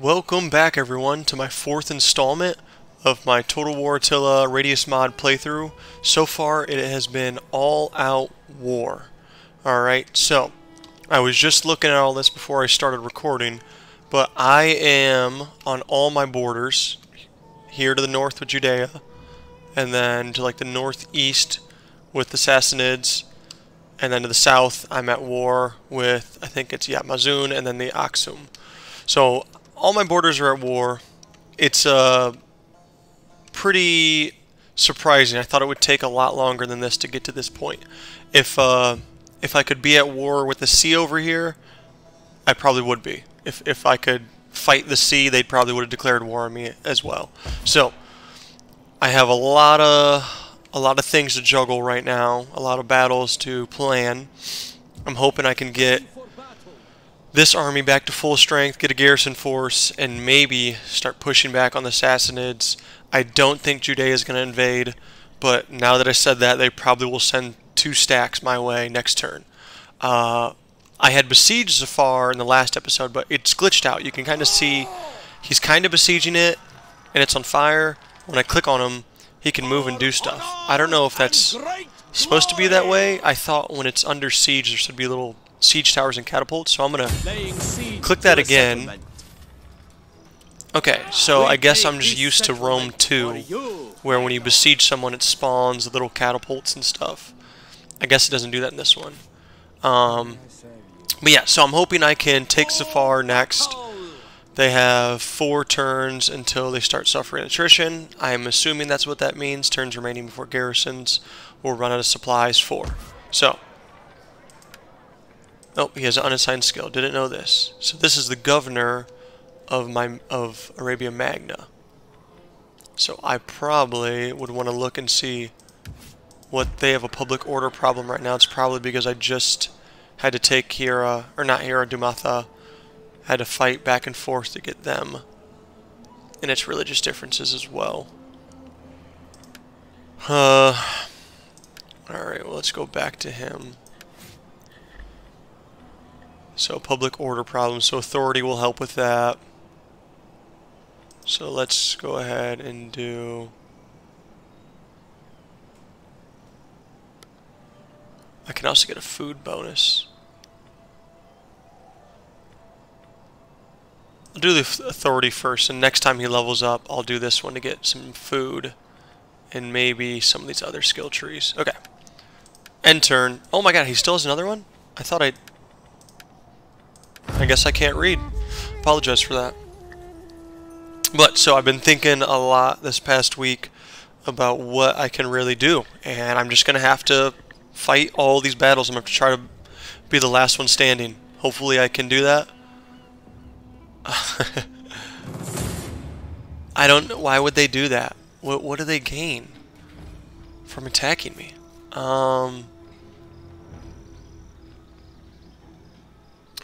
Welcome back everyone to my fourth installment of my Total War Attila Radious Mod playthrough. So far it has been all out war. Alright, so I was just looking at all this before I started recording, but I am on all my borders, here to the north with Judea, and then to like the northeast with the Sassanids, and then to the south I'm at war with, I think it's, yeah, Mazun, and then the Aksum. So all my borders are at war. It's uh, pretty surprising. I thought it would take a lot longer than this to get to this point. If uh, if I could be at war with the sea over here, I probably would be. If if I could fight the sea, they probably would have declared war on me as well. So I have a lot of a lot of things to juggle right now, a lot of battles to plan. I'm hoping I can get this army back to full strength, get a garrison force, and maybe start pushing back on the Sassanids. I don't think Judea is going to invade, but now that I said that, they probably will send two stacks my way next turn. Uh, I had besieged Zafar in the last episode, but it's glitched out. You can kind of see he's kind of besieging it, and it's on fire. When I click on him, he can move and do stuff. I don't know if that's supposed to be that way. I thought when it's under siege, there should be a little siege towers and catapults, so I'm going to click that again. Okay, so I guess I'm just used to Rome 2, where when you besiege someone it spawns little catapults and stuff. I guess it doesn't do that in this one. Um, but yeah, so I'm hoping I can take Zafar next. They have four turns until they start suffering attrition. I'm assuming that's what that means. Turns remaining before garrisons will run out of supplies. Four. So, Oh, he has an unassigned skill. Didn't know this. So this is the governor of my of Arabia Magna. So I probably would want to look and see what they have a public order problem right now. It's probably because I just had to take Hira, or not Hira, Dumatha. had to fight back and forth to get them. And its religious differences as well. Uh, Alright, well let's go back to him. So public order problems, so authority will help with that. So let's go ahead and do... I can also get a food bonus. I'll do the authority first, and next time he levels up, I'll do this one to get some food. And maybe some of these other skill trees. Okay. End turn. Oh my god, he still has another one? I thought I I guess I can't read. Apologize for that. But, so I've been thinking a lot this past week about what I can really do. And I'm just going to have to fight all these battles. I'm going to try to be the last one standing. Hopefully I can do that. I don't know. Why would they do that? What, what do they gain from attacking me? Um...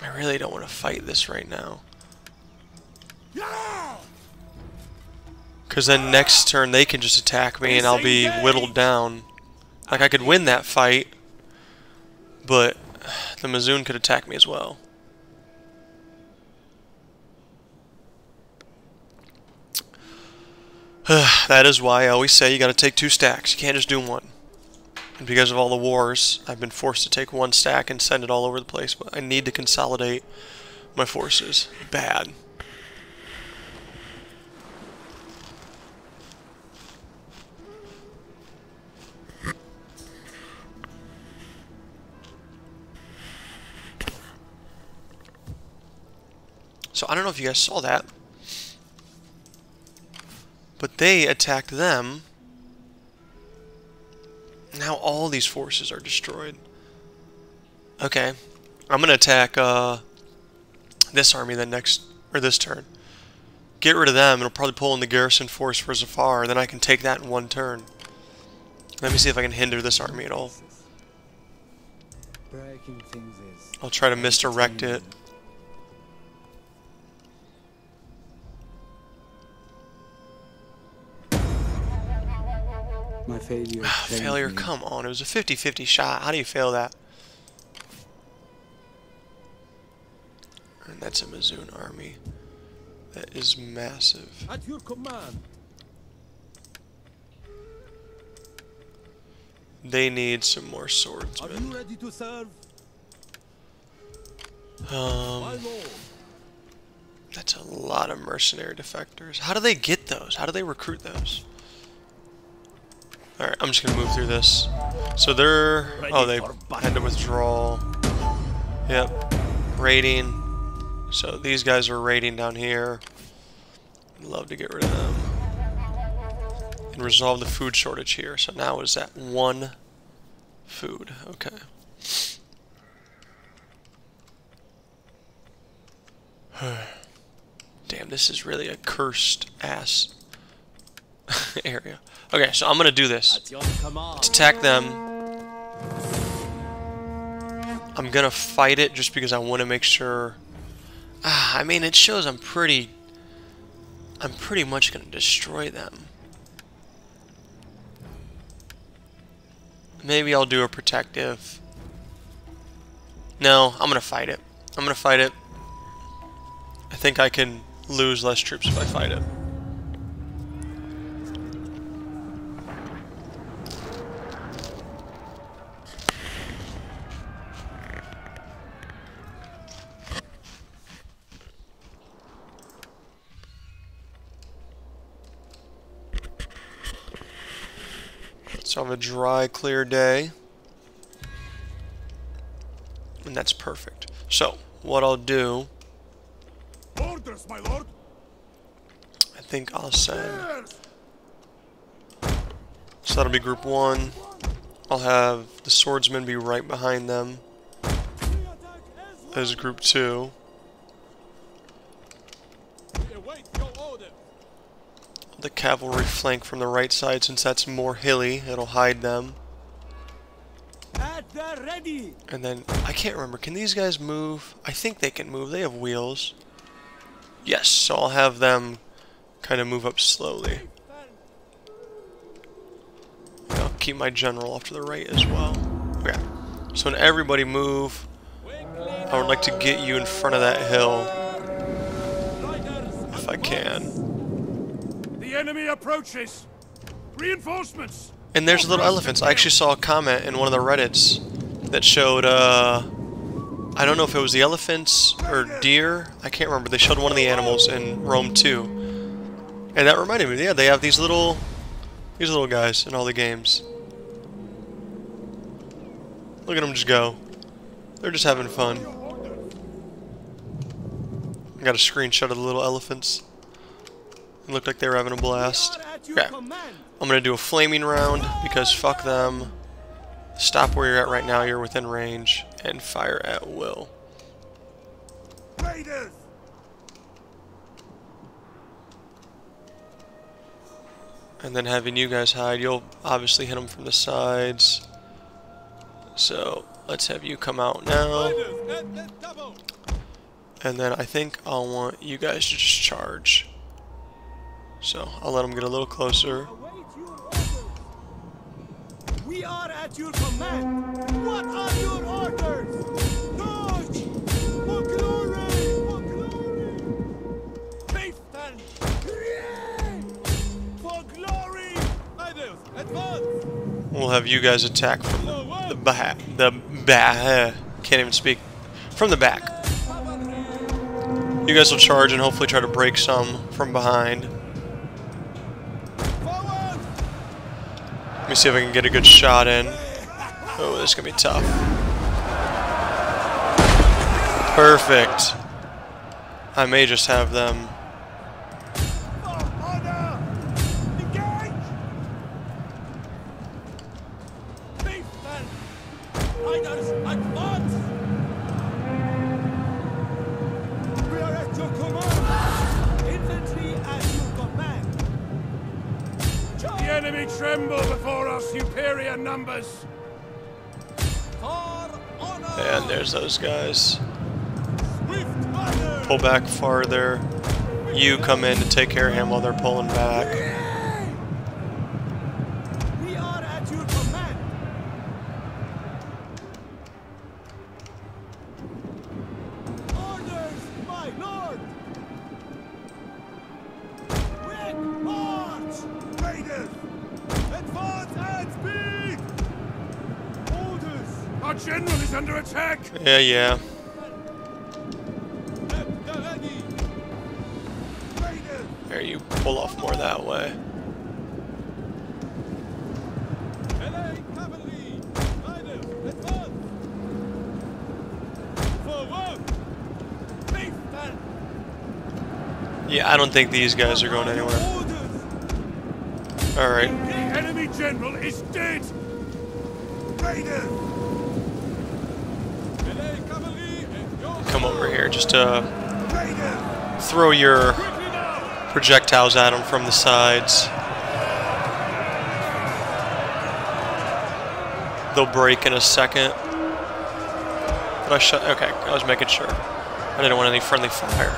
I really don't want to fight this right now. Because then next turn they can just attack me and I'll be whittled down. Like I could win that fight, but the Mazun could attack me as well. that is why I always say you gotta take two stacks. You can't just do one. And because of all the wars, I've been forced to take one stack and send it all over the place. But I need to consolidate my forces. Bad. So I don't know if you guys saw that. But they attacked them now all these forces are destroyed. Okay. I'm going to attack uh, this army then next, or this turn. Get rid of them, it'll probably pull in the garrison force for Zafar, then I can take that in one turn. Let me see if I can hinder this army at all. I'll try to misdirect it. My failure. failure, come on. It was a 50-50 shot. How do you fail that? And that's a Mazun army. That is massive. At your command. They need some more swordsmen. Are you ready to serve? My Um, that's a lot of mercenary defectors. How do they get those? How do they recruit those? Alright, I'm just gonna move through this. So they're... Oh, they had to withdraw. Yep. Raiding. So these guys are raiding down here. Love to get rid of them. And resolve the food shortage here. So now is that one food. Okay. Damn, this is really a cursed ass area. Okay, so I'm gonna do this. Let's attack them. I'm gonna fight it just because I want to make sure. Ah, I mean, it shows I'm pretty. I'm pretty much gonna destroy them. Maybe I'll do a protective. No, I'm gonna fight it. I'm gonna fight it. I think I can lose less troops if I fight it. Have a dry, clear day. And that's perfect. So, what I'll do, Orders, my lord. I think I'll send. So that'll be group one. I'll have the swordsmen be right behind them as group two. Await your order. The cavalry flank from the right side since that's more hilly. It'll hide them. The. And then, I can't remember, can these guys move? I think they can move. They have wheels. Yes, so I'll have them kind of move up slowly. I'll keep my general off to the right as well. Okay. So when everybody move, I would like to get you in front of that hill if I can. The enemy approaches. Reinforcements. And there's little elephants. I actually saw a comment in one of the Reddits that showed, uh, I don't know if it was the elephants or deer. I can't remember. They showed one of the animals in Rome 2. And that reminded me, yeah, they have these little, these little guys in all the games. Look at them just go. They're just having fun. I got a screenshot of the little elephants. It looked like they were having a blast. Okay. I'm gonna do a flaming round because fuck them. Stop where you're at right now, you're within range, and fire at will. Raiders. And then having you guys hide, you'll obviously hit them from the sides. So let's have you come out now. Raiders. At the double. And then I think I'll want you guys to just charge. So I'll let them get a little closer. Await your orders. We are at your command. What are your orders? Charge! For glory! For glory! Faithful! For glory! Advance! We'll have you guys attack from the back. The back. Uh, can't even speak. From the back. You guys will charge and hopefully try to break some from behind. Me see if I can get a good shot in. Oh, this is gonna be tough. Perfect. I may just have them. The enemy tremble before our superior numbers! For honor! And there's those guys. Pull back farther. You come in to take care of him while they're pulling back. Yeah, yeah. There, you pull off more that way. Yeah, I don't think these guys are going anywhere. Alright. The enemy general is dead! Raiders! Come over here just to throw your projectiles at them from the sides. They'll break in a second. But I shut. Okay, I was making sure. I didn't want any friendly fire.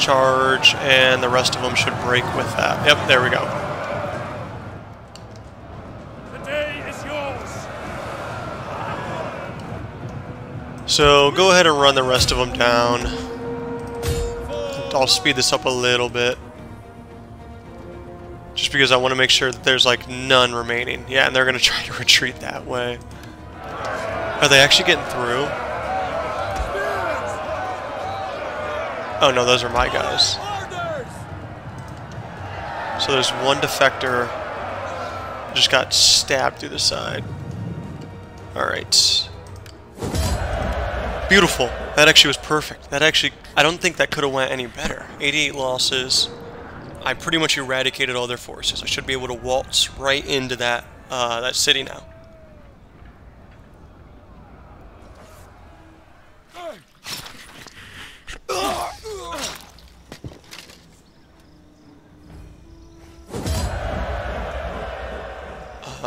Charge, and the rest of them should break with that. Yep, there we go. The day is yours! So go ahead and run the rest of them down. I'll speed this up a little bit. Just because I want to make sure that there's like none remaining. Yeah, and they're going to try to retreat that way. Are they actually getting through? Oh no, those are my guys. So there's one defector. Just got stabbed through the side. Alright. Beautiful. That actually was perfect. That actually, I don't think that could have went any better. 88 losses. I pretty much eradicated all their forces. I should be able to waltz right into that uh, that city now.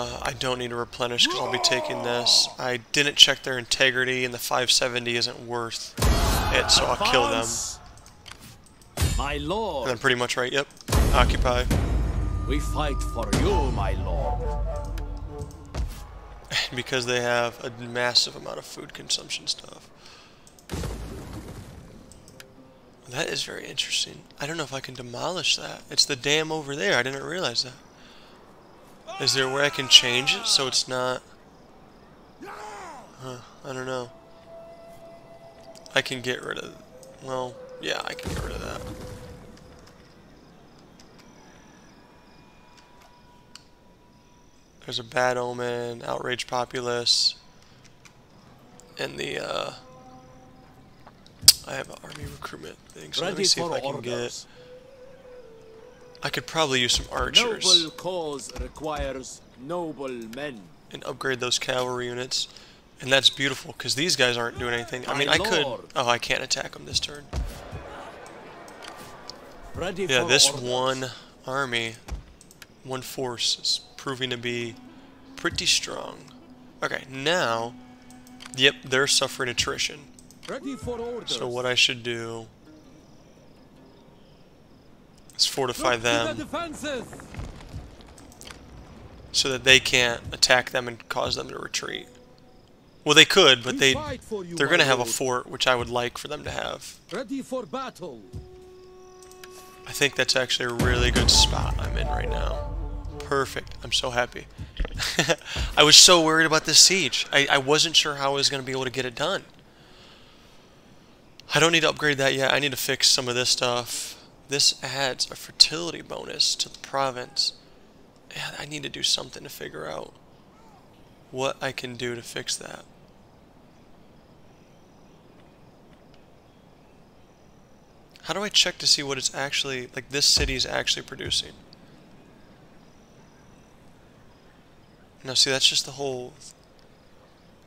Uh, I don't need to replenish because I'll be taking this. I didn't check their integrity and the 570 isn't worth it, so I'll kill them. My And lord, then pretty much right, yep. Occupy. we fight for you, my lord. because they have a massive amount of food consumption stuff. That is very interesting. I don't know if I can demolish that. It's the dam over there. I didn't realize that. Is there a way I can change it so it's not... Huh, I don't know. I can get rid of... Well, yeah, I can get rid of that. There's a bad omen, outraged populace, and the uh, I have an army recruitment thing. So let me see if I can orders. get. I could probably use some archers Noble cause requires noble men. and upgrade those cavalry units, and that's beautiful because these guys aren't doing anything. I mean, My I could. lord. Oh, I can't attack them this turn. Ready Yeah, this orders. one army, one force is proving to be pretty strong. Okay, now, yep, they're suffering attrition. Ready for orders. So what I should do is fortify them so that they can't attack them and cause them to retreat. Well, they could, but they fight for you, they're going to have a fort, which I would like for them to have. Ready for battle. I think that's actually a really good spot I'm in right now. Perfect. I'm so happy. I was so worried about this siege. I, I wasn't sure how I was going to be able to get it done. I don't need to upgrade that yet. I need to fix some of this stuff. This adds a fertility bonus to the province. I need to do something to figure out what I can do to fix that. How do I check to see what it's actually, like this city is actually producing? Now see, that's just the whole,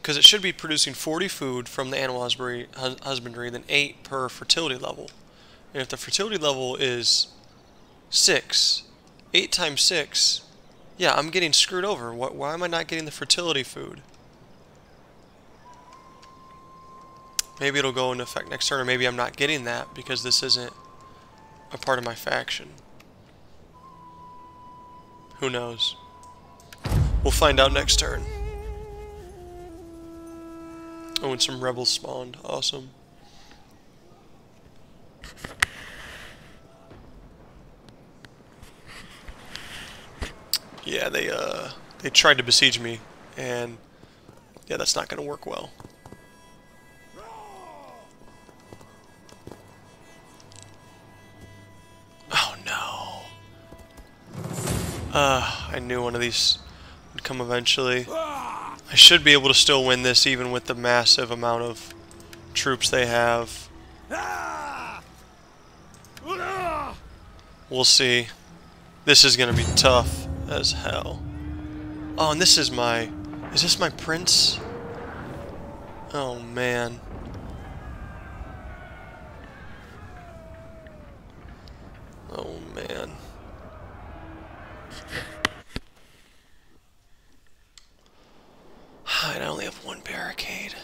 because it should be producing 40 food from the animal husbandry, then 8 per fertility level. And if the fertility level is 6, 8 times 6, yeah, I'm getting screwed over. Why, why am I not getting the fertility food? Maybe it'll go into effect next turn, or maybe I'm not getting that because this isn't a part of my faction. Who knows? We'll find out next turn. Oh, and some rebels spawned. Awesome. Yeah, they uh they tried to besiege me and yeah, that's not going to work well. Oh no. Uh, I knew one of these would come eventually. I should be able to still win this even with the massive amount of troops they have. We'll see. This is gonna be tough as hell. Oh, and this is my... Is this my prince? Oh, man. Oh, man. I only have one barricade.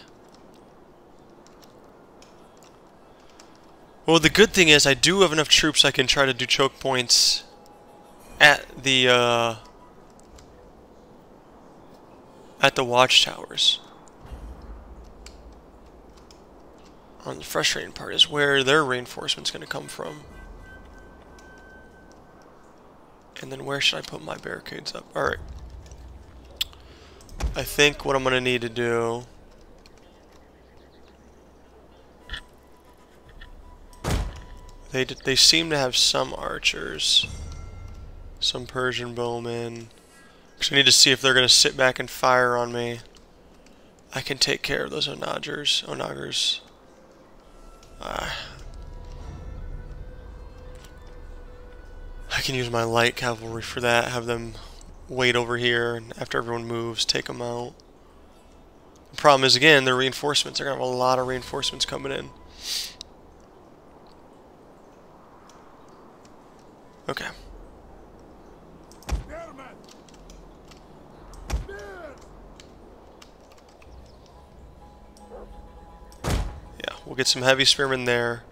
Well, the good thing is I do have enough troops I can try to do choke points at the, uh, at the watchtowers. On the frustrating part is where their reinforcements going to come from. And then where should I put my barricades up? Alright. I think what I'm going to need to do... They, they seem to have some archers. Some Persian bowmen. So I need to see if they're going to sit back and fire on me. I can take care of those onagers. Onagers. Uh, I can use my light cavalry for that. Have them wait over here, and after everyone moves, take them out. The problem is, again, the reinforcements. They're going to have a lot of reinforcements coming in. Okay. Yeah, we'll get some heavy spearmen there.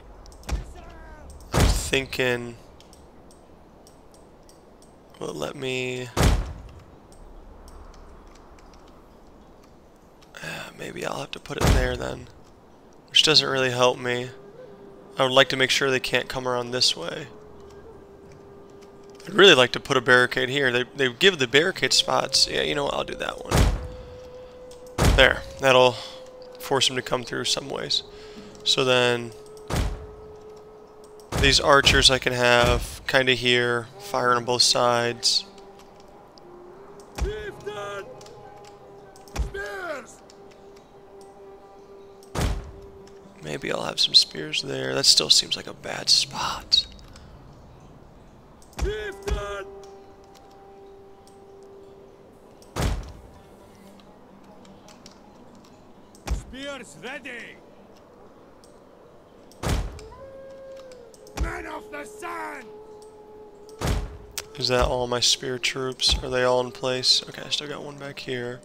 I'm thinking... Well, let me... Uh, maybe I'll have to put it there then. Which doesn't really help me. I would like to make sure they can't come around this way. I'd really like to put a barricade here. They, they give the barricade spots. Yeah, you know what? I'll do that one. There. That'll force them to come through some ways. So then... These archers I can have kind of here, firing on both sides. Maybe I'll have some spears there. That still seems like a bad spot. Is that all my spear troops? Are they all in place? Okay, I still got one back here.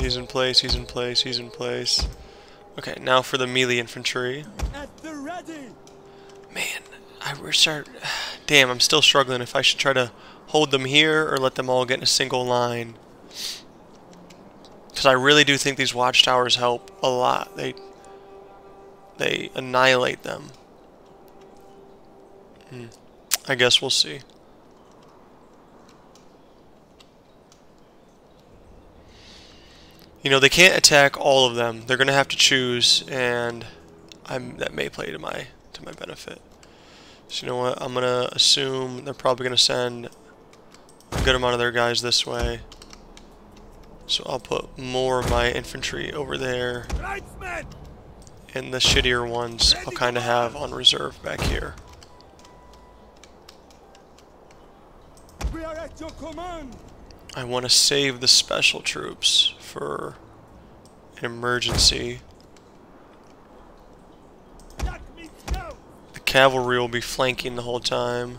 He's in place, he's in place, he's in place. Okay, now for the melee infantry. At the ready! Man, I we start. Damn, I'm still struggling if I should try to hold them here or let them all get in a single line. Because I really do think these watchtowers help a lot. They they annihilate them. Hmm. I guess we'll see. You know, they can't attack all of them. They're going to have to choose, and I'm, that may play to my to my benefit. So you know what? I'm going to assume they're probably going to send a good amount of their guys this way. So I'll put more of my infantry over there, and the shittier ones I'll kind of have on reserve back here. We are at your command! I want to save the special troops for an emergency. Jack meets go! The cavalry will be flanking the whole time.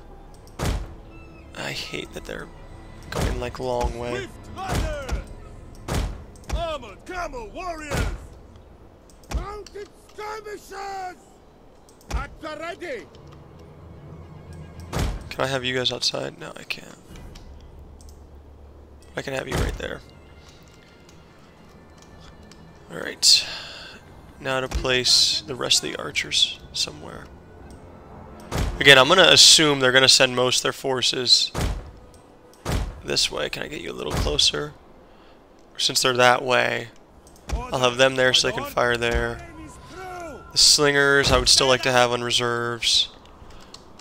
I hate that they're going like long way. Armored camel warriors! Mounted skirmishers! At the ready! Can I have you guys outside? No, I can't. I can have you right there. Alright. Now to place the rest of the archers somewhere. Again, I'm going to assume they're going to send most of their forces this way. Can I get you a little closer? Since they're that way, I'll have them there so they can fire there. The slingers I would still like to have on reserves.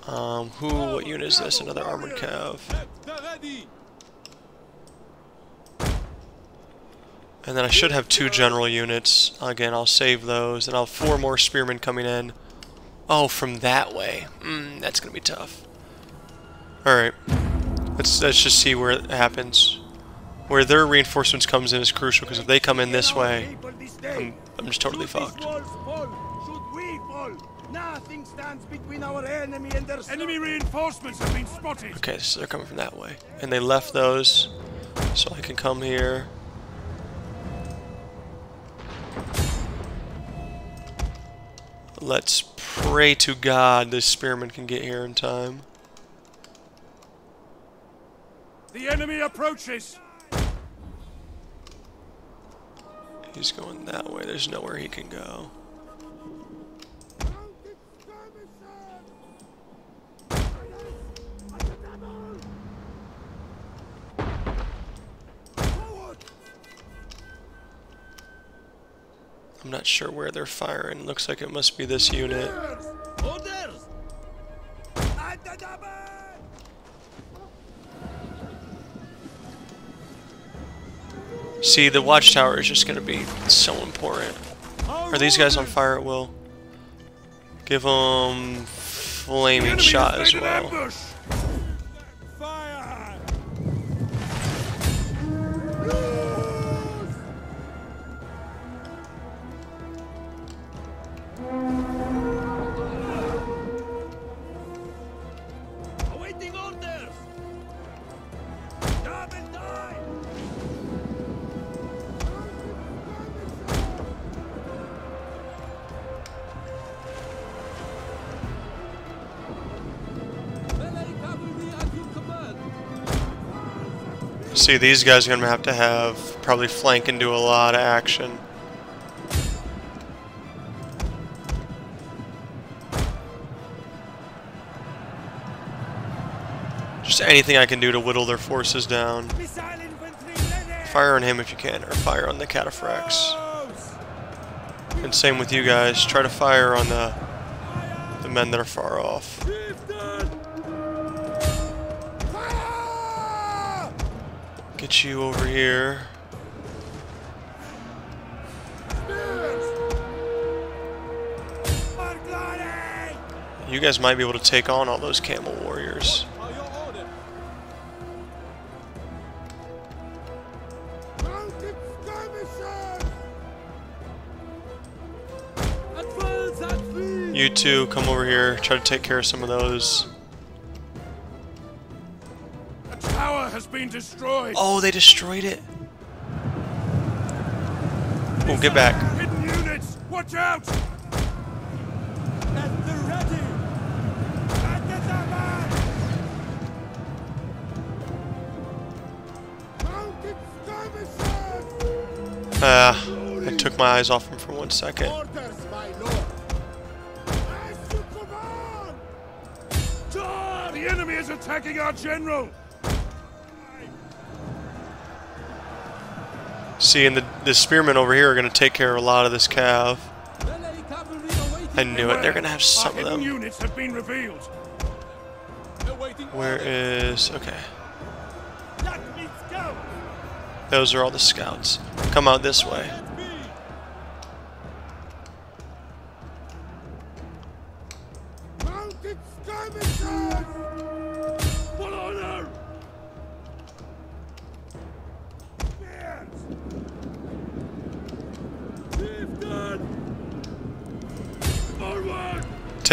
Um, who, what unit is this? Another armored cav. And then I should have two general units. Again, I'll save those. And I'll have four more spearmen coming in. Oh, from that way. Mm, that's going to be tough. Alright. Let's, let's just see where it happens. Where their reinforcements comes in is crucial, because if they come in this way, I'm, I'm just totally fucked. Nothing stands between our enemy and their enemy reinforcements have been spotted. Okay, so they're coming from that way. And they left those, so I can come here. Let's pray to God this spearman can get here in time. The enemy approaches. He's going that way. There's nowhere he can go. I'm not sure where they're firing. Looks like it must be this unit. See, the watchtower is just going to be so important. Are these guys on fire at will? Give them The flaming shot as well. See, these guys are going to have to have probably flank and do a lot of action. Just anything I can do to whittle their forces down. Fire on him if you can, or fire on the cataphracts. And same with you guys. Try to fire on the the men that are far off. Get you over here. You guys might be able to take on all those camel warriors. You two, come over here. Try to take care of some of those. Been destroyed. Oh, they destroyed it. Oh, get back. Hidden units, watch out! At the ready! At the double! Mounted skirmishers! Ah, I took my eyes off him for one second. Orders, my lord! As you command! Charge! The enemy is attacking our general! See, and the, the spearmen over here are going to take care of a lot of this cav. Melee cavalry awaiting I knew it. They're going to have some of them. units have been revealed. awaiting Where is... Okay. Let me go! Those are all the scouts. Come out this way.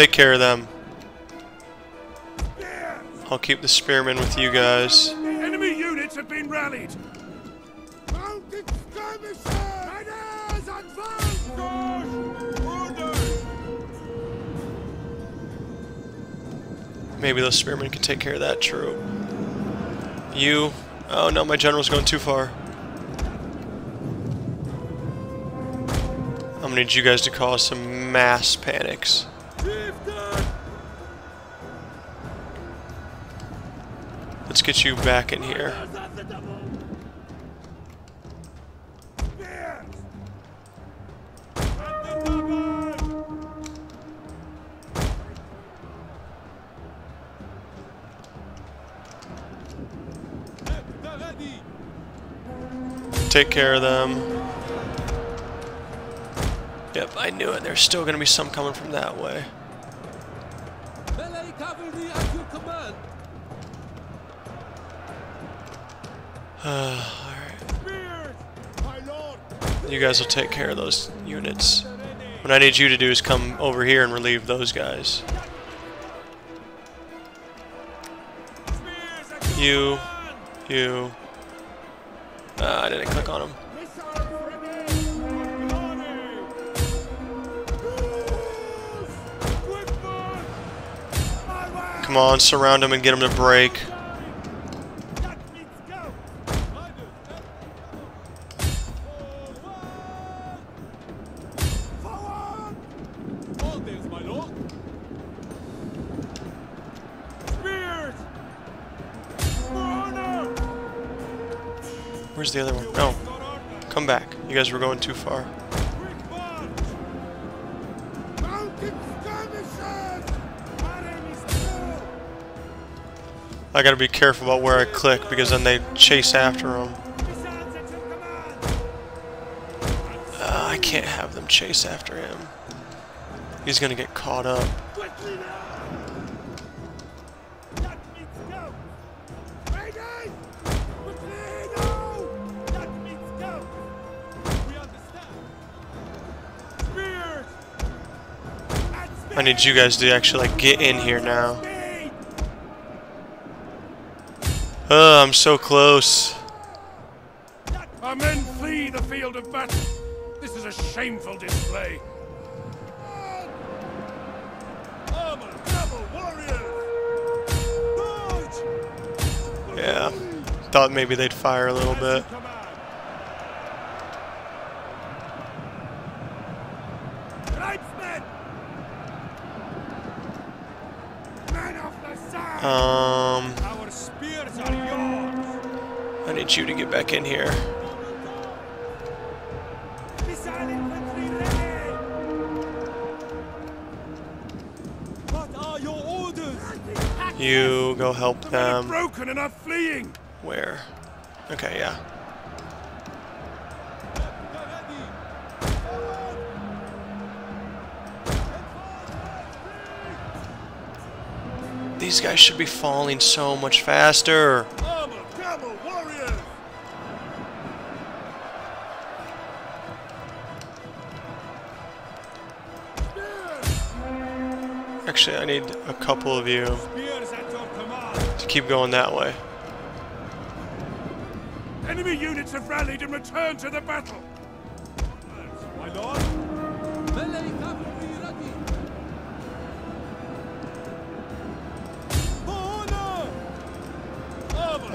Take care of them. I'll keep the spearmen with you guys. Enemy units have been rallied! Mounted skirmishers! Riders, advance! Orders! Maybe those spearmen can take care of that troop. You... Oh no, my general's going too far. I'm gonna need you guys to cause some mass panics. Let's get you back in here. Take care of them. Yep, I knew it. There's still going to be some coming from that way. Lord! You guys will take care of those units. What I need you to do is come over here and relieve those guys. You, you. Uh, I didn't click on way! Come on, surround them and get them to break. Guys were going too far. I gotta be careful about where I click because then they chase after them. Uh, I can't have them chase after him. He's gonna get caught up. I need you guys to actually like get in here now. Oh, I'm so close. Our men flee the field of battle. This is a shameful display. Armor, double warriors! Dodge! Yeah. Thought maybe they'd fire a little bit. Command. Tribesmen! Men of the side! Um, Our spears are yours! I need you to get back in here. Missile infantry ready! What are your orders? You go help Men are them. broken and are fleeing! Where? Okay, yeah. These guys should be falling so much faster. Actually, I need a couple of you to keep going that way. Enemy units have rallied and returned to the battle!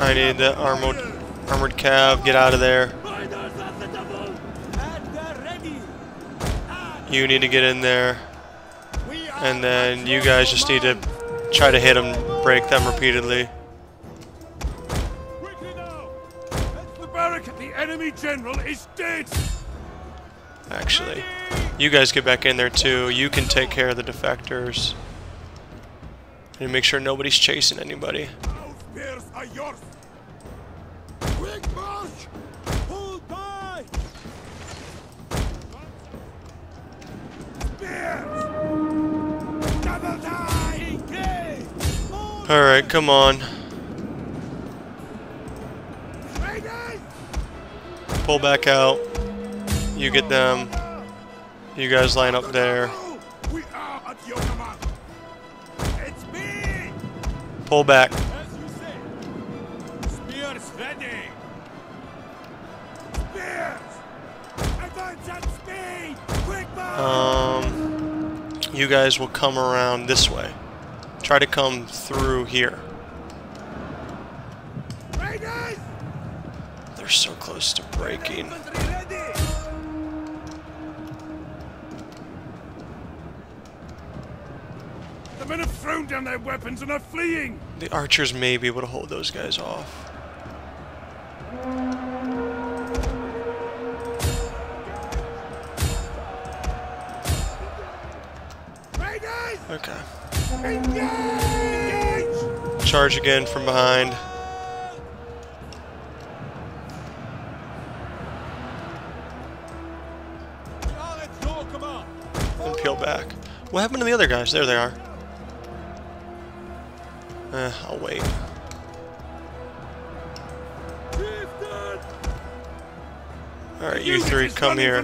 I need the armored armored cav. Get out of there. You need to get in there. And then you guys just need to try to hit them, break them repeatedly. The enemy general is dead! Actually, you guys get back in there too. You can take care of the defectors. And make sure nobody's chasing anybody. Our spears are yours! Quick march! Pull by. Spears! Double die! Engage. Alright, come on. Pull back out. You get them. You guys line up there. We are at your command! It's me! Pull back. Um, you guys will come around this way. Try to come through here. They're so close to breaking. The men have thrown down their weapons and are fleeing. The archers may be able to hold those guys off. Okay. Charge again from behind. And peel back. What happened to the other guys? There they are. Eh, I'll wait. Alright, you three, come here.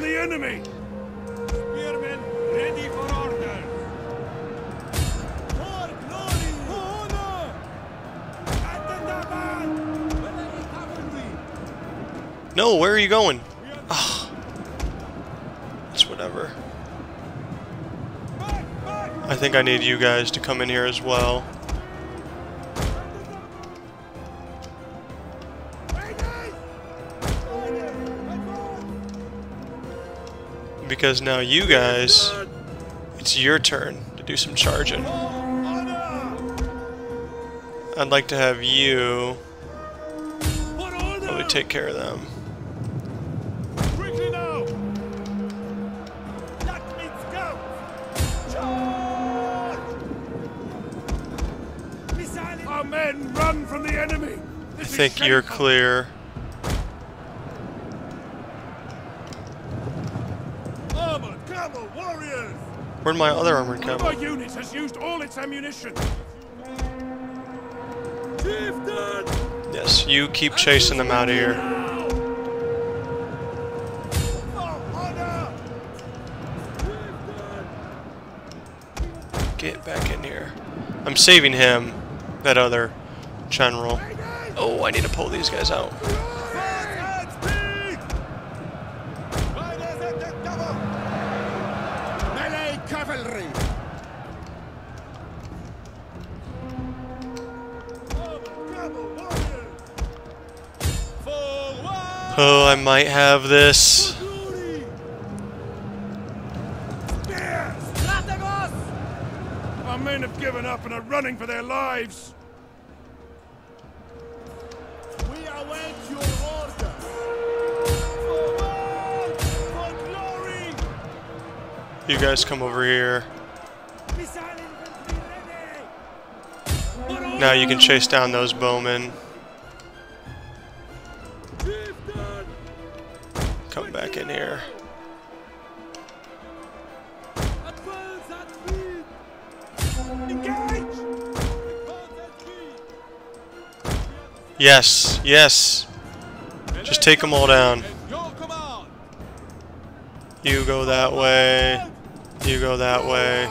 No, where are you going? Are Ah. It's whatever. I think I need you guys to come in here as well. Because now you guys, it's your turn to do some charging. I'd like to have you probably take care of them. Think you're clear. armor! Camel warriors! Where'd my other armored Our unit has used all its ammunition. Chieftain! Yes, you keep chasing them out of here. Now! For honor! Chieftain! Get back in here. I'm saving him, that other general. Oh, I need to pull these guys out. Fast and speed! Riders at the double! Melee cavalry! Armored camel warriors! Forward! Oh, I might have this. Glory! Spears! Strategos! Our men have given up and are running for their lives. You guys come over here. Now you can chase down those bowmen. Come back in here. Yes, yes. Just take them all down. You go that way. You go that way.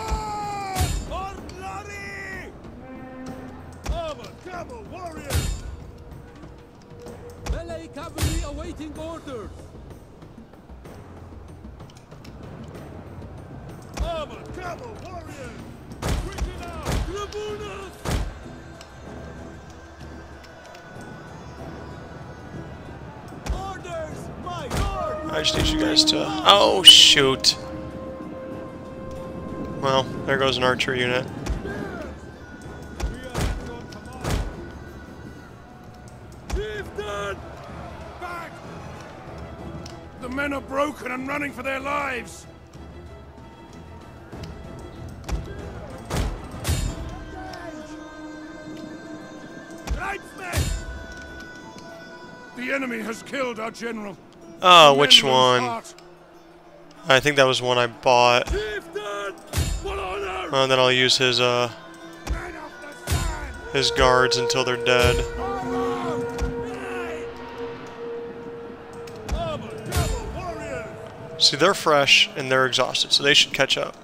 I just need you guys to. Oh, shoot. There goes an archer unit. We are at your command. Chieftain! Back! The men are broken and running for their lives. The enemy has killed our general. Oh, which one? I think that was one I bought. For then I'll use his uh Men of the sand! his guards until they're dead. Armor! Aye! Armored camel warriors! See, they're fresh and they're exhausted, so they should catch up.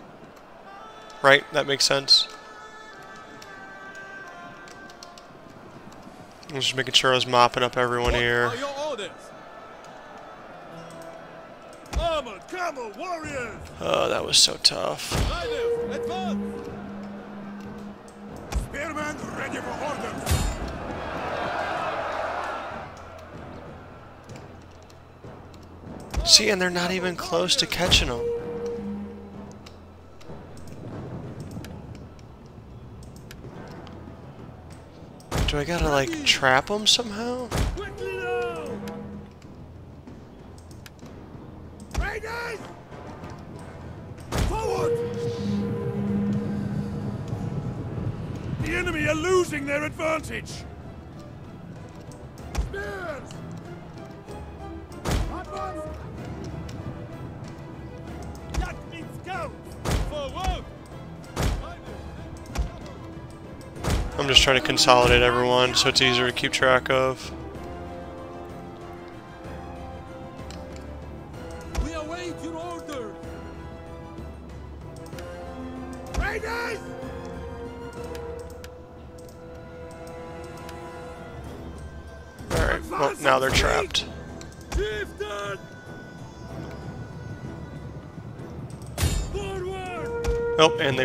Right? That makes sense. I'm just making sure I was mopping up everyone here. Oh, that was so tough. Spearman ready for order. See, and they're not even close to catching them. Do I gotta, like, trap them somehow? Advantage! Spears! That means scouts! Forward! I'm just trying to consolidate everyone so it's easier to keep track of.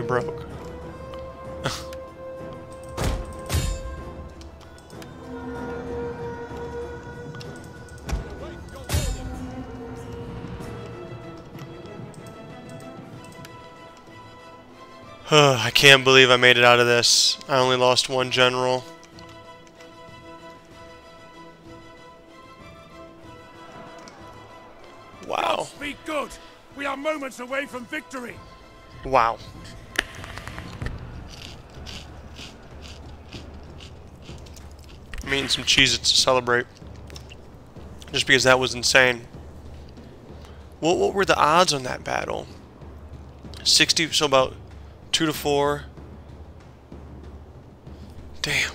Broke. I can't believe I made it out of this. I only lost one general. Wow. Speak good! We are moments away from victory! Wow. I mean, some cheese to celebrate. Just because that was insane. What, what were the odds on that battle? 60, so about 2 to 4. Damn.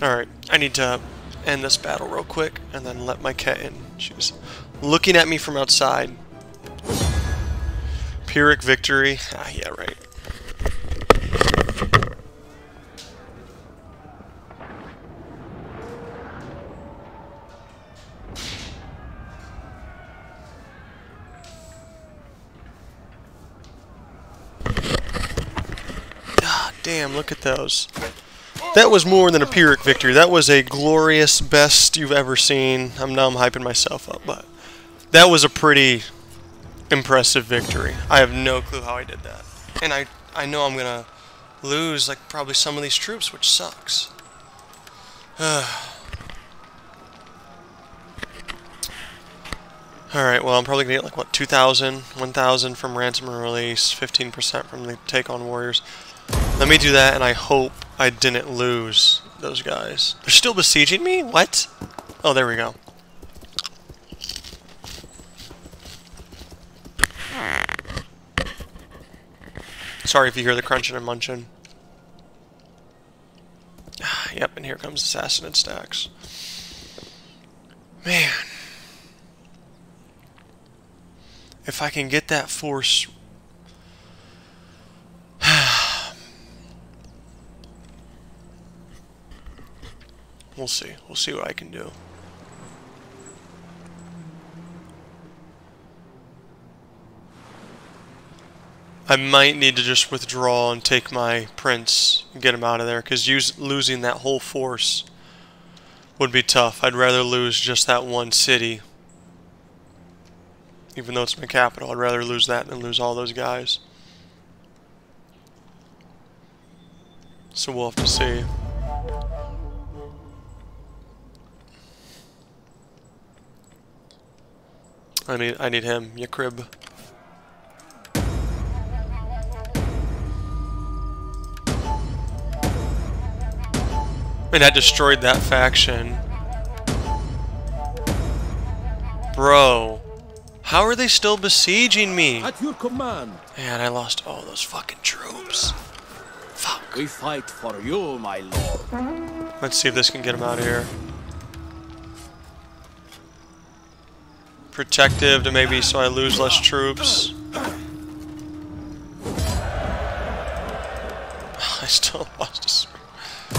Alright, I need to end this battle real quick and then let my cat in. She was looking at me from outside. Pyrrhic victory. Ah, yeah, right. God damn, look at those. That was more than a Pyrrhic victory. That was a glorious best you've ever seen. I'm now I'm hyping myself up, but that was a pretty impressive victory. I have no clue how I did that. And I I know I'm gonna lose like probably some of these troops, which sucks. Alright, well I'm probably gonna get like what 2,000, 1,000 from ransom and release, 15% from the take on warriors. Let me do that and I hope I didn't lose those guys. They're still besieging me? What? Oh, there we go. Sorry if you hear the crunching and munching. yep, and here comes Assassinate Stacks. Man. If I can get that force... we'll see. We'll see what I can do. I might need to just withdraw and take my prince and get him out of there because losing that whole force would be tough. I'd rather lose just that one city. Even though it's my capital, I'd rather lose that than lose all those guys. So we'll have to see. I need I need him, Yakrib. And I destroyed that faction. Bro. How are they still besieging me? At your command. Man, I lost all those fucking troops. Fuck. We fight for you, my lord. Let's see if this can get him out of here. Protective to maybe so I lose less troops. I still lost a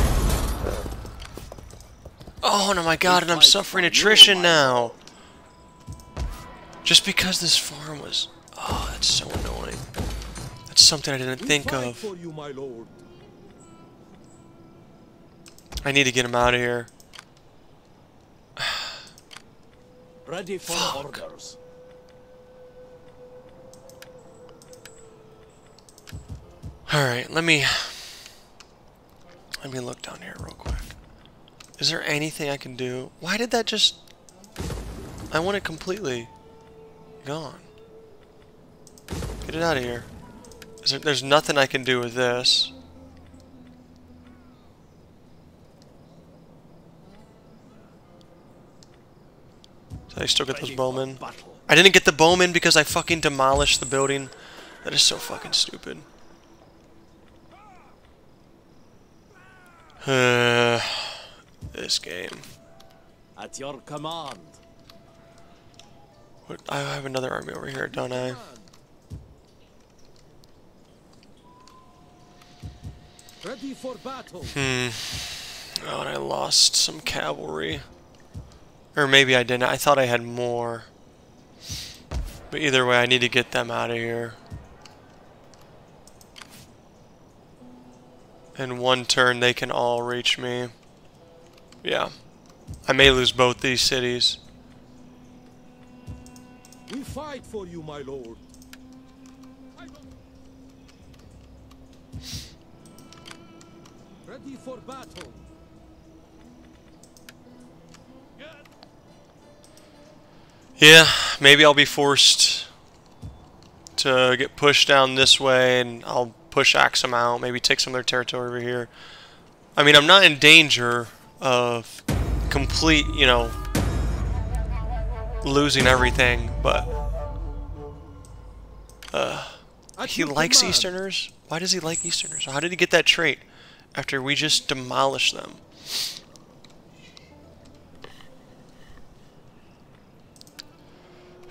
Oh no my god, and I'm suffering attrition now. Just because this farm was... Oh, that's so annoying. That's something I didn't think of. I need to get him out of here. Ready for Fuck. orders. Alright, let me... Let me look down here real quick. Is there anything I can do? Why did that just... I want it completely gone. Get it out of here. There, there's nothing I can do with this. So I still get those bowmen. I didn't get the bowmen because I fucking demolished the building. That is so fucking stupid. this game. At your command. What, I have another army over here, don't I? Ready for battle. Hmm. Oh, and I lost some cavalry. Or maybe I didn't. I thought I had more. But either way, I need to get them out of here. In one turn, they can all reach me. Yeah. I may lose both these cities. We fight for you, my lord. Ready for battle. Yeah, maybe I'll be forced to get pushed down this way and I'll push Axum out, maybe take some of their territory over here. I mean, I'm not in danger of complete, you know, losing everything, but uh, he likes Easterners? Why does he like Easterners? How did he get that trait after we just demolished them?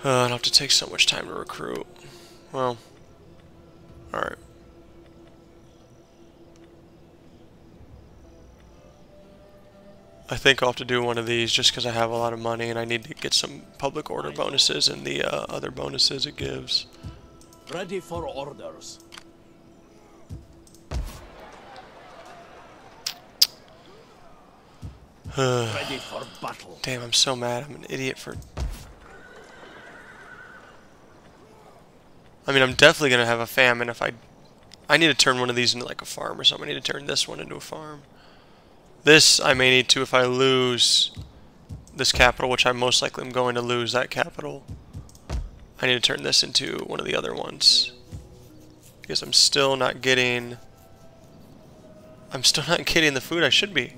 Uh, I'd have to take so much time to recruit. Well, alright. I think I'll have to do one of these just because I have a lot of money and I need to get some public order bonuses and the uh, other bonuses it gives. Ready for orders. Ready for battle. Damn, I'm so mad. I'm an idiot for... I mean, I'm definitely going to have a famine if I... I need to turn one of these into like a farm or something. I need to turn this one into a farm. This I may need to if I lose this capital, which I most likely am going to lose that capital. I need to turn this into one of the other ones. Because I'm still not getting... I'm still not getting the food I should be.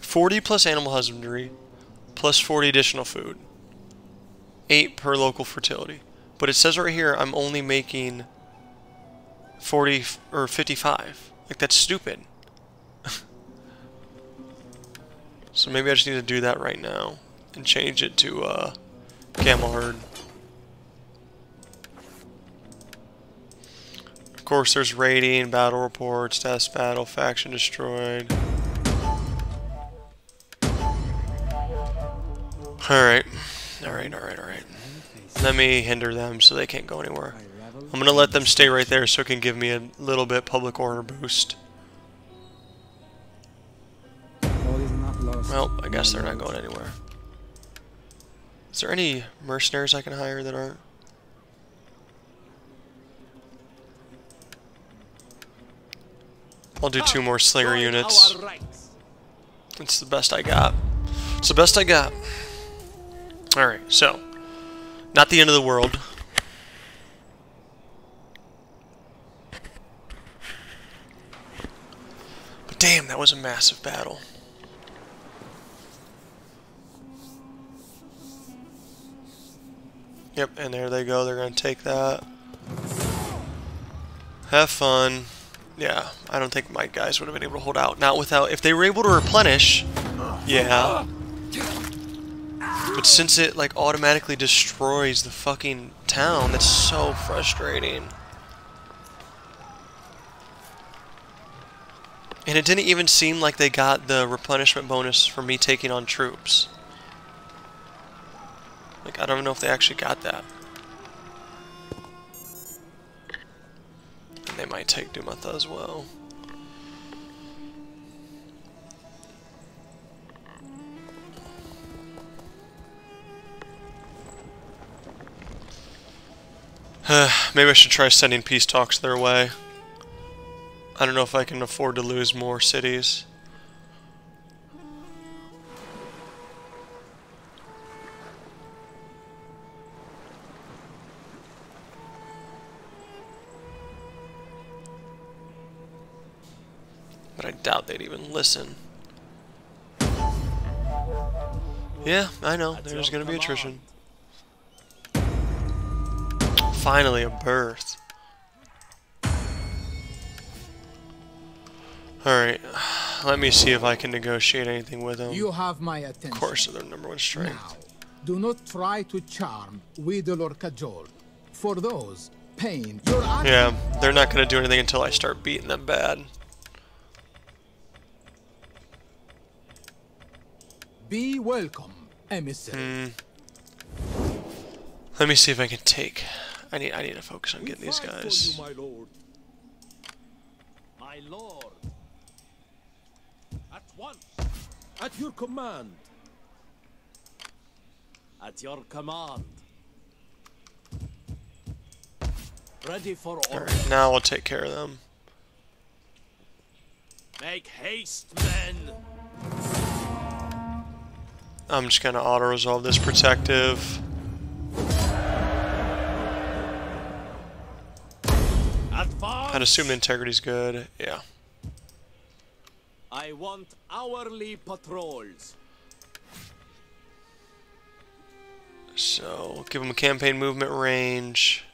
40 plus animal husbandry, plus 40 additional food. 8 per local fertility. But it says right here I'm only making 40 or 55. Like that's stupid. so maybe I just need to do that right now and change it to uh, camel herd. Of course, there's raiding, battle reports, test battle, faction destroyed. Alright. Alright, alright, alright. Let me hinder them so they can't go anywhere. I'm gonna let them stay right there so it can give me a little bit public order boost. Well, I guess they're not going anywhere. Is there any mercenaries I can hire that aren't? I'll do two more slinger units. It's the best I got. It's the best I got. Alright, so. Not the end of the world. But damn, that was a massive battle. Yep, and there they go. They're going to take that. Have fun. Yeah, I don't think my guys would have been able to hold out. Not without... If they were able to replenish... Yeah. But since it, like, automatically destroys the fucking town, that's so frustrating. And it didn't even seem like they got the replenishment bonus for me taking on troops. Like, I don't know if they actually got that. And they might take Dumatha as well. Maybe I should try sending peace talks their way. I don't know if I can afford to lose more cities. But I doubt they'd even listen. Yeah, I know. There's gonna be attrition. Finally, a birth. Alright, let me see if I can negotiate anything with them. You have my attention. Of course, they're number one strength. Now, do not try to charm, wheedle, or cajole. For those, pain, your Yeah, they're not gonna do anything until I start beating them bad. Be welcome, emissary. Hmm. Let me see if I can take. I need. I need to focus on getting these guys. you, my lord. My lord. At once. At your command. At your command. Ready for order. Alright, now I'll take care of them. Make haste, men. I'm just gonna auto resolve this protective. I'd assume the integrity's good. Yeah. I want hourly patrols. So give him a campaign movement range.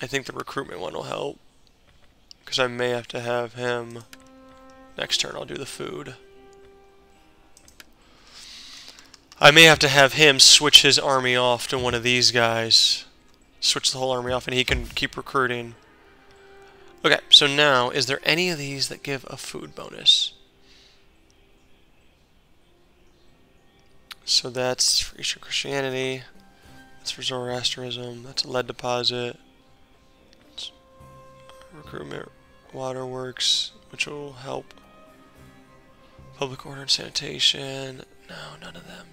I think the recruitment one will help. Because I may have to have him. Next turn I'll do the food. I may have to have him switch his army off to one of these guys. Switch the whole army off and he can keep recruiting. Okay, so now, is there any of these that give a food bonus? So that's for Eastern Christianity. That's for Zoroastrianism. That's a lead deposit. Recruitment waterworks, which will help. Public order and sanitation. No, none of them.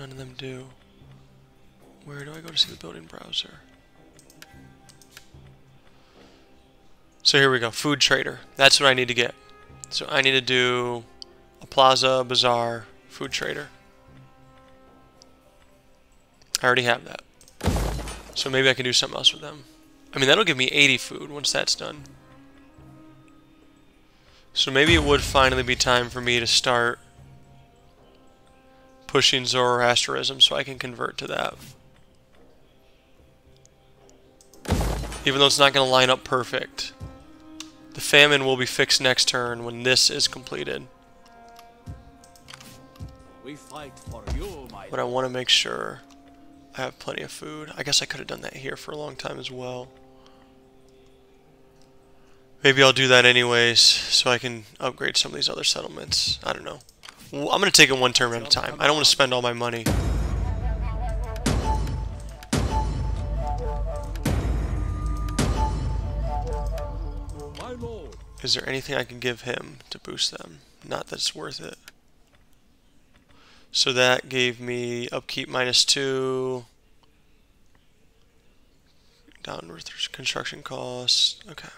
None of them do. Where do I go to see the building browser? So here we go. Food trader. That's what I need to get. So I need to do a plaza, bazaar, food trader. I already have that. So maybe I can do something else with them. I mean, that'll give me 80 food once that's done. So maybe it would finally be time for me to start pushing Zoroastrianism so I can convert to that. Even though it's not going to line up perfect. The famine will be fixed next turn when this is completed. We fight for you, my But I want to make sure I have plenty of food. I guess I could have done that here for a long time as well. Maybe I'll do that anyways, so I can upgrade some of these other settlements. I don't know. I'm going to take it one term at a time. I don't want to spend all my money. Is there anything I can give him to boost them? Not that it's worth it. So that gave me upkeep minus two. Downward construction costs. Okay.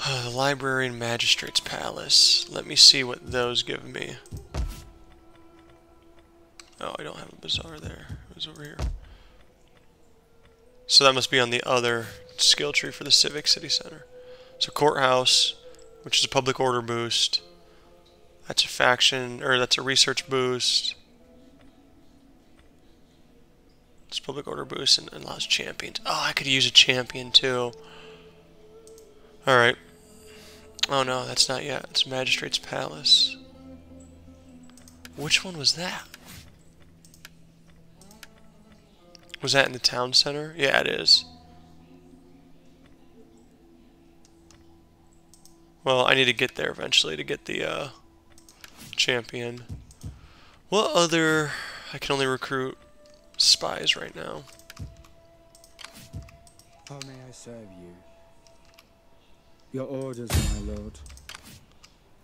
the library and magistrate's palace. Let me see what those give me. Oh, I don't have a bazaar there. It was over here. So that must be on the other skill tree for the Civic City Center. So courthouse, which is a public order boost. That's a faction, or that's a research boost. It's public order boost and, and allows champions. Oh, I could use a champion too. Alright. Oh no, that's not yet. It's Magistrate's Palace. Which one was that? Was that in the town center? Yeah, it is. Well, I need to get there eventually to get the uh, champion. What other... I can only recruit spies right now. How may I serve you? Your orders, my lord.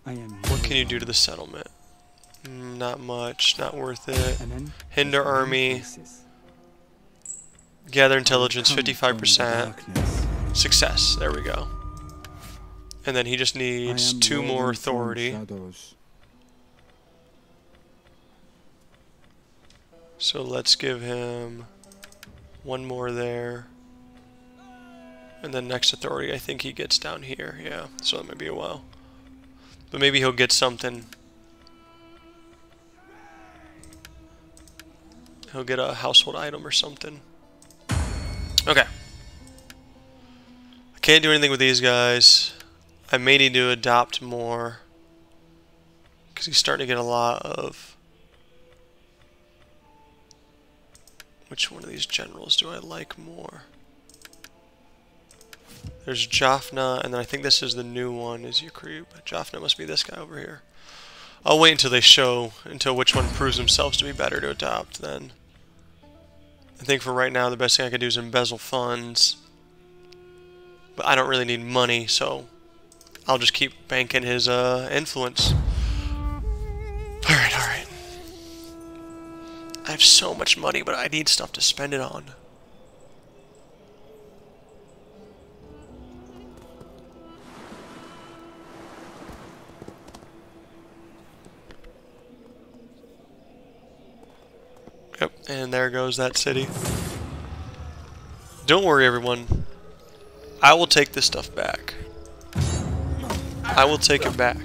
I am. What can you do to the settlement? Mm, not much. Not worth it. Hinder army. Gather intelligence Come from the 55%. Success. There we go. And then he just needs two more authority. So let's give him one more there. And then next authority, I think he gets down here. Yeah, so that might be a while. But maybe he'll get something. He'll get a household item or something. Okay. I can't do anything with these guys. I may need to adopt more. Because he's starting to get a lot of... Which one of these generals do I like more? There's Jaffna, and then I think this is the new one, is Yakrib. Jaffna must be this guy over here. I'll wait until they show, until which one proves themselves to be better to adopt, then. I think for right now, the best thing I can do is embezzle funds. But I don't really need money, so I'll just keep banking his uh, influence. Alright, alright. I have so much money, but I need stuff to spend it on. Yep, and there goes that city. Don't worry, everyone. I will take this stuff back. I will take it back.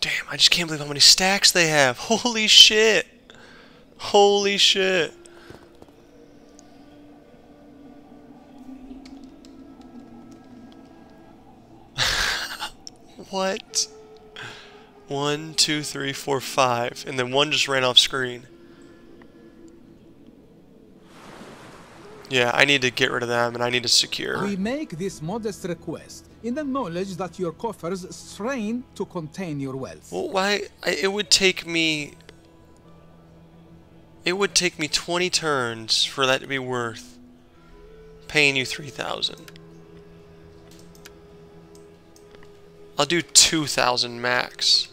Damn, I just can't believe how many stacks they have. Holy shit. Holy shit. what? One, two, three, four, five. And then one just ran off screen. Yeah, I need to get rid of them and I need to secure. We make this modest request in the knowledge that your coffers strain to contain your wealth. Well, why? I, it would take me. It would take me 20 turns for that to be worth paying you 3,000. I'll do 2,000 max.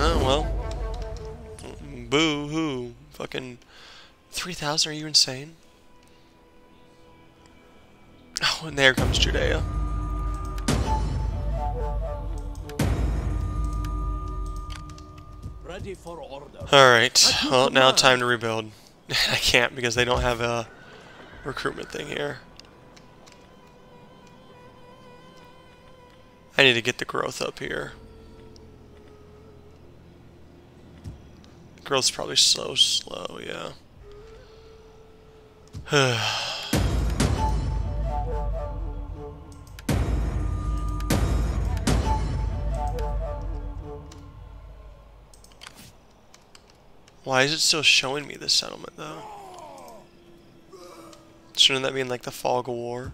You speak well. Oh, well. Boo hoo. Fucking 3,000? Are you insane? Oh, and there comes Judea. Ready for order. Alright, well, now time to rebuild. I can't because they don't have a recruitment thing here. I need to get the growth up here. Growth's probably so slow, yeah. Why is it still showing me this settlement, though? Shouldn't that be in, like, the fog of war?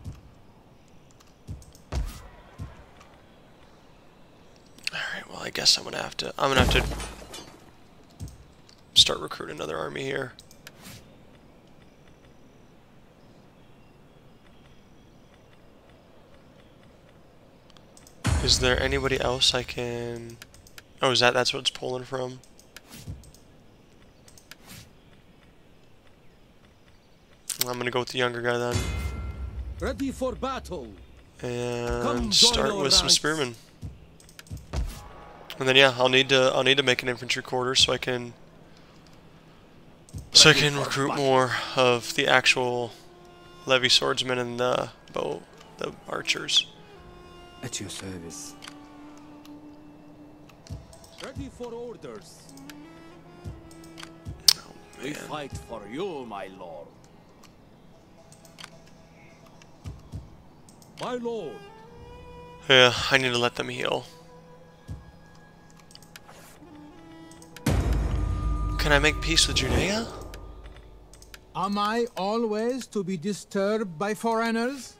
Alright, well, I guess I'm gonna have to... I'm gonna have to... Start recruiting another army here. Is there anybody else I can... Oh, is that that's what it's pulling from? I'm gonna go with the younger guy then. Ready for battle. And start with some spearmen. And then yeah, I'll need to I'll need to make an infantry quarter so I can so I can recruit more of the actual levy swordsmen and the bow the archers. At your service. Ready for orders. Oh, we fight for you, my lord. My lord. Yeah, I need to let them heal. Can I make peace with Judea? Am I always to be disturbed by foreigners?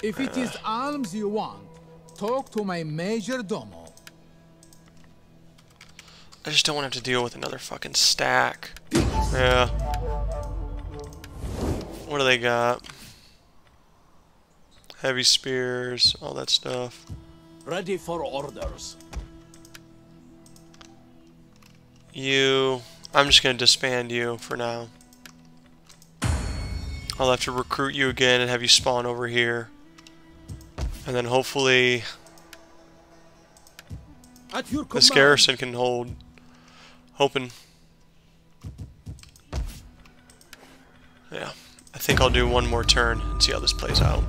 If it is uh. alms you want, talk to my major domo. I just don't want to have to deal with another fucking stack. Yeah. What do they got? Heavy spears, all that stuff. Ready for orders. You I'm just going to disband you for now. I'll have to recruit you again and have you spawn over here. And then hopefully this garrison can hold. Hoping. Yeah. I think I'll do one more turn and see how this plays out.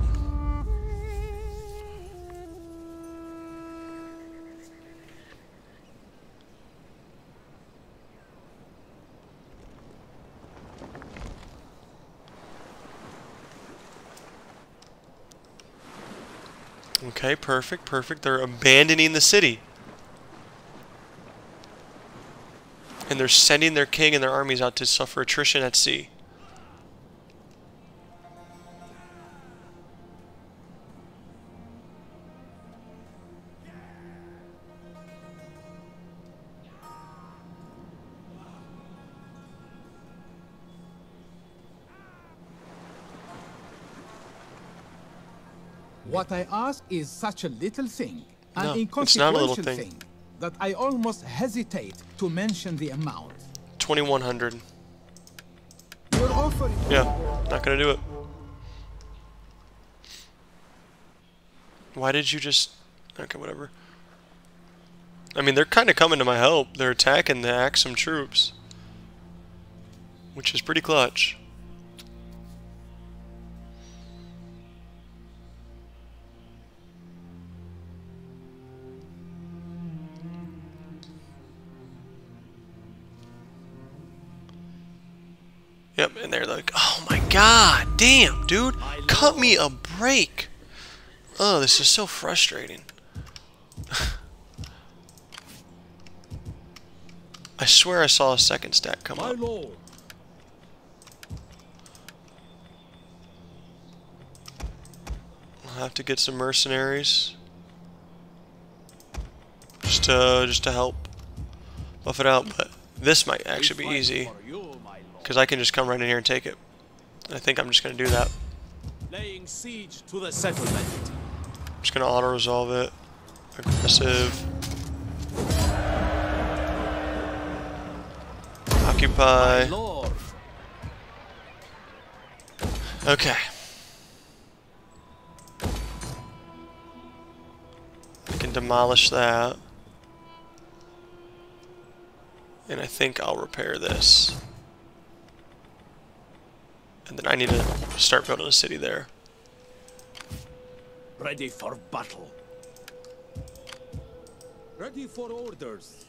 Okay, perfect, perfect. They're abandoning the city. And they're sending their king and their armies out to suffer attrition at sea. What I ask is such a little thing, an No, it's not a inconsequential thing. thing, that I almost hesitate to mention the amount. 2100. You're offering Yeah, not gonna do it. Why did you just... Okay, whatever. I mean, they're kind of coming to my help. They're attacking the Axum troops. Which is pretty clutch. Damn, dude, cut me a break. Oh, this is so frustrating. I swear I saw a second stack come My up. lord. I'll have to get some mercenaries. Just to, just to help buff it out, but this might actually be easy. for you, my lord. Because I can just come right in here and take it. I think I'm just going to do that. Laying siege to the settlement. I'm just going to auto-resolve it. Aggressive. Occupy. Okay. I can demolish that. And I think I'll repair this. And then I need to start building a city there. Ready for battle. Ready for orders.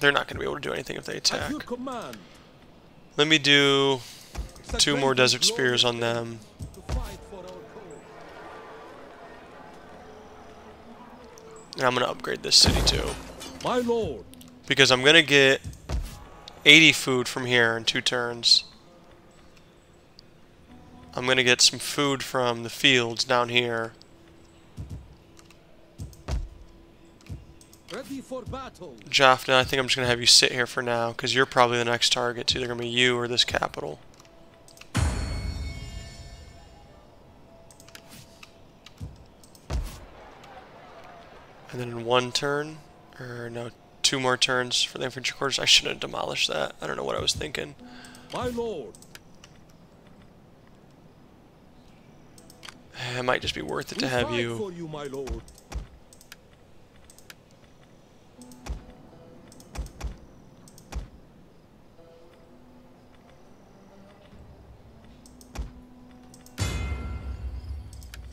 They're not going to be able to do anything if they attack. your command. Let me do two more Desert Spears on them. To fight for our cause. And I'm going to upgrade this city too. My lord. Because I'm going to get 80 food from here in two turns. I'm going to get some food from the fields down here. Ready for battle. Jaffna, I think I'm just going to have you sit here for now, because you're probably the next target. It's either going to be you or this capital. And then in one turn, or no, two more turns for the infantry quarters. I shouldn't have demolished that. I don't know what I was thinking. My lord. Eh, it might just be worth it to have you you, my lord.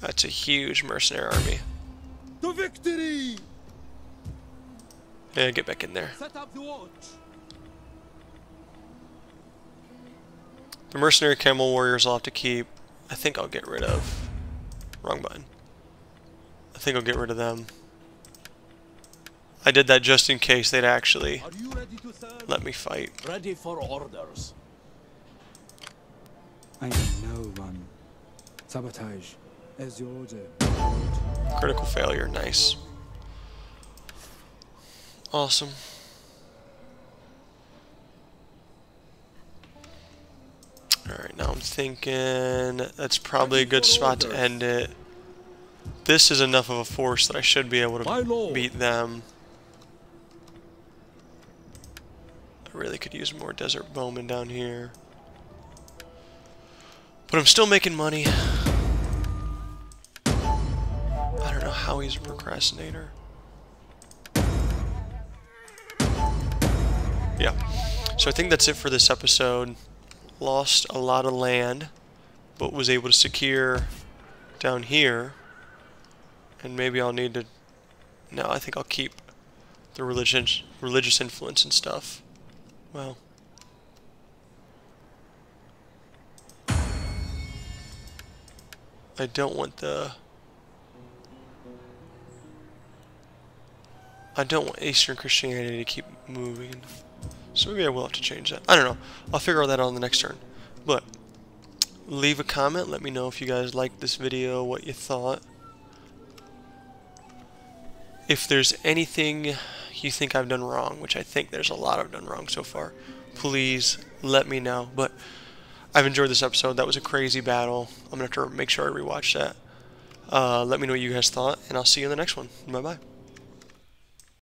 That's a huge mercenary army. To victory! Yeah, get back in there. Set up the watch. The mercenary camel warriors I'll have to keep. I think I'll get rid of. Wrong button. I think I'll get rid of them. I did that just in case they'd actually Are you ready to serve? let me fight. Ready for orders. I am no one. Sabotage. As your order. Critical failure, nice. Awesome. Alright, now I'm thinking that's probably a good spot to end it. This is enough of a force that I should be able to beat them. I really could use more desert bowmen down here. But I'm still making money. I don't know how he's a procrastinator. Yeah. So I think that's it for this episode. Lost a lot of land, but was able to secure down here. And maybe I'll need to... No, I think I'll keep the religious, religious influence and stuff. Well... I don't want the... I don't want Eastern Christianity to keep moving. So maybe I will have to change that. I don't know. I'll figure all that out on the next turn. But, leave a comment. Let me know if you guys liked this video, what you thought. If there's anything you think I've done wrong, which I think there's a lot I've done wrong so far, please let me know. But I've enjoyed this episode. That was a crazy battle. I'm going to have to make sure I rewatch that. Uh, let me know what you guys thought, and I'll see you in the next one. Bye-bye.